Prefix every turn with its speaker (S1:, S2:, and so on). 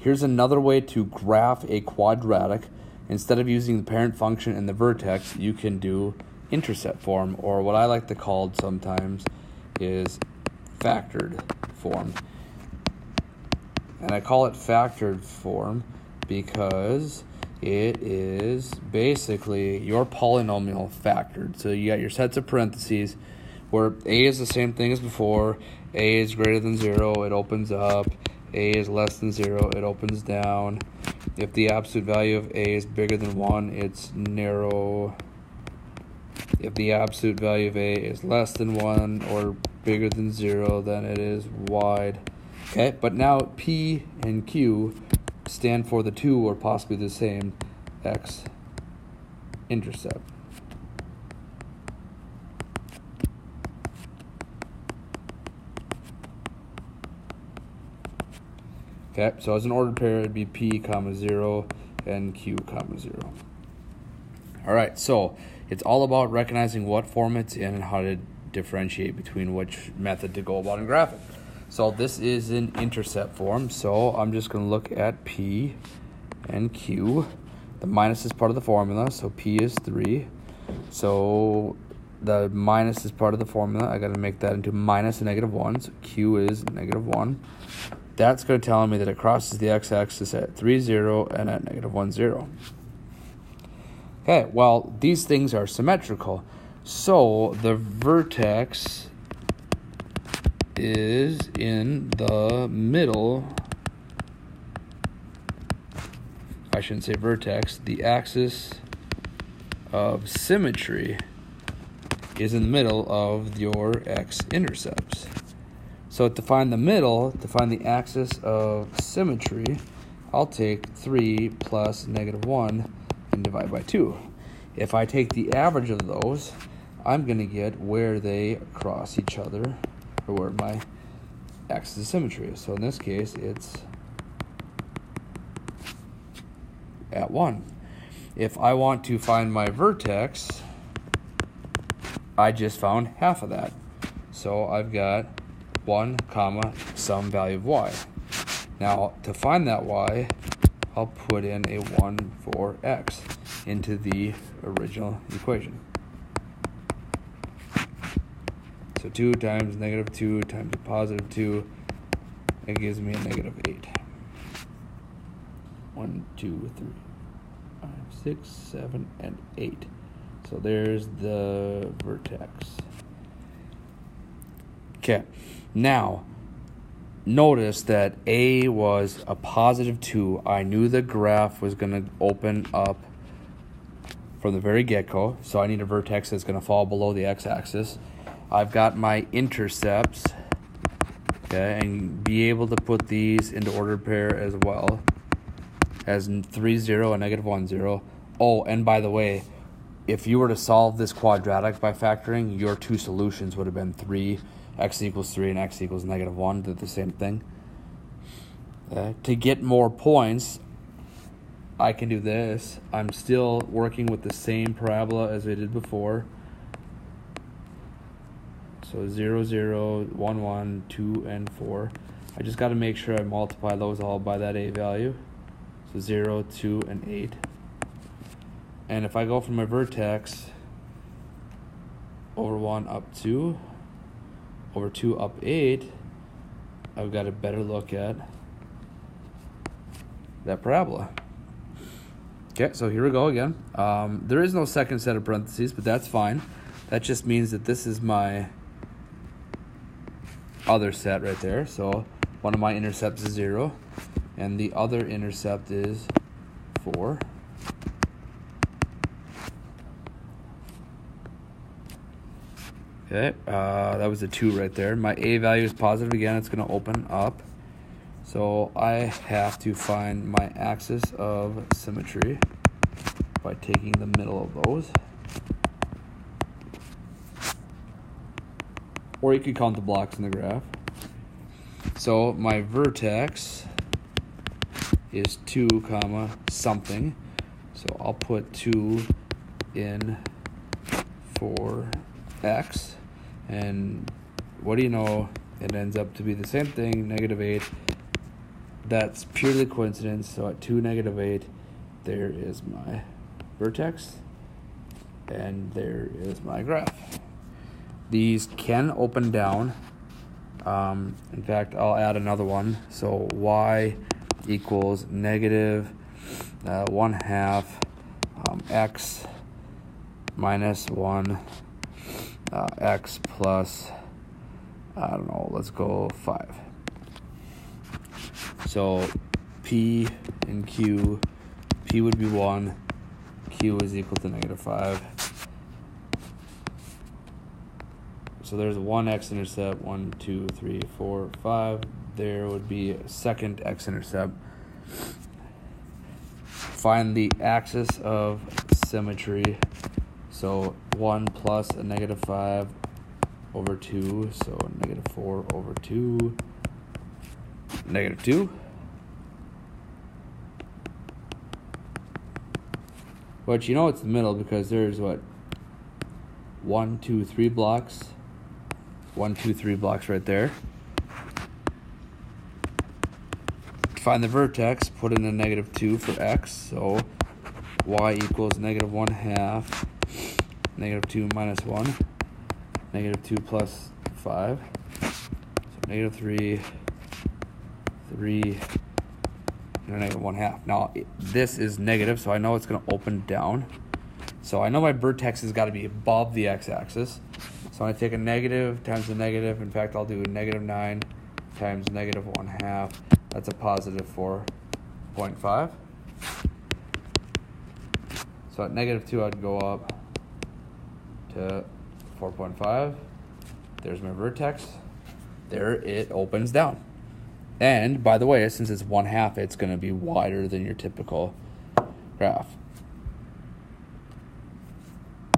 S1: Here's another way to graph a quadratic. Instead of using the parent function and the vertex, you can do intercept form, or what I like to call sometimes is factored form. And I call it factored form because it is basically your polynomial factored. So you got your sets of parentheses where a is the same thing as before, a is greater than 0, it opens up, a is less than 0, it opens down. If the absolute value of a is bigger than 1, it's narrow. If the absolute value of a is less than 1 or bigger than 0, then it is wide. Okay, but now P and Q stand for the two or possibly the same x intercept. Okay, so as an ordered pair, it'd be p comma 0 and q comma 0. All right, so it's all about recognizing what form it's in and how to differentiate between which method to go about and graph it. So this is an intercept form, so I'm just going to look at P and Q. The minus is part of the formula, so P is 3. So the minus is part of the formula. I got to make that into minus a negative 1, so Q is negative 1. That's going to tell me that it crosses the x-axis at 3, 0 and at negative 1, 0. Okay, well, these things are symmetrical. So the vertex is in the middle. I shouldn't say vertex. The axis of symmetry is in the middle of your x-intercepts. So to find the middle, to find the axis of symmetry, I'll take 3 plus negative 1 and divide by 2. If I take the average of those, I'm going to get where they cross each other or where my axis of symmetry is. So in this case, it's at 1. If I want to find my vertex, I just found half of that. So I've got 1 comma some value of y. Now to find that y, I'll put in a 1 for x into the original equation. So 2 times negative 2 times positive 2, it gives me a negative 8. 1, 2, 3, 5, 6, 7, and 8. So there's the vertex. Okay, now notice that A was a positive 2. I knew the graph was going to open up from the very get-go, so I need a vertex that's going to fall below the x-axis. I've got my intercepts, okay, and be able to put these into ordered pair as well as 3, 0 and negative 1, 0. Oh, and by the way, if you were to solve this quadratic by factoring, your two solutions would have been 3, x equals 3 and x equals negative 1. They're the same thing. Okay. To get more points, I can do this. I'm still working with the same parabola as I did before. So 0, 0, 1, 1, 2, and 4. I just got to make sure I multiply those all by that A value. So 0, 2, and 8. And if I go from my vertex over 1 up 2, over 2 up 8, I've got a better look at that parabola. Okay, so here we go again. Um, there is no second set of parentheses, but that's fine. That just means that this is my other set right there. So one of my intercepts is 0, and the other intercept is 4. Okay, uh, that was a 2 right there. My A value is positive again. It's going to open up. So I have to find my axis of symmetry by taking the middle of those. or you could count the blocks in the graph. So my vertex is 2 comma something. So I'll put 2 in for x. And what do you know? It ends up to be the same thing, negative 8 that's purely coincidence. So at 2, negative 8, there is my vertex, and there is my graph. These can open down. Um, in fact, I'll add another one. So y equals negative uh, 1 half um, x minus 1 uh, x plus, I don't know, let's go 5. So P and Q, P would be 1, Q is equal to negative 5. So there's one x-intercept, one, two, three, four, five. There would be a second x-intercept. Find the axis of symmetry. So 1 plus a negative 5 over 2. So negative 4 over 2. Negative 2. But you know it's the middle because there's what? One, two, three blocks. One, two, three blocks right there. Find the vertex, put in a negative 2 for x. So y equals negative 1 half, negative 2 minus 1, negative 2 plus 5. So negative 3, 3, and negative 1 half. Now, this is negative, so I know it's going to open down. So I know my vertex has got to be above the x-axis. So I take a negative times a negative. In fact, I'll do a negative 9 times negative 1 half. That's a positive 4.5. So at negative 2, I'd go up to 4.5. There's my vertex. There it opens down. And by the way, since it's one half, it's going to be wider than your typical graph.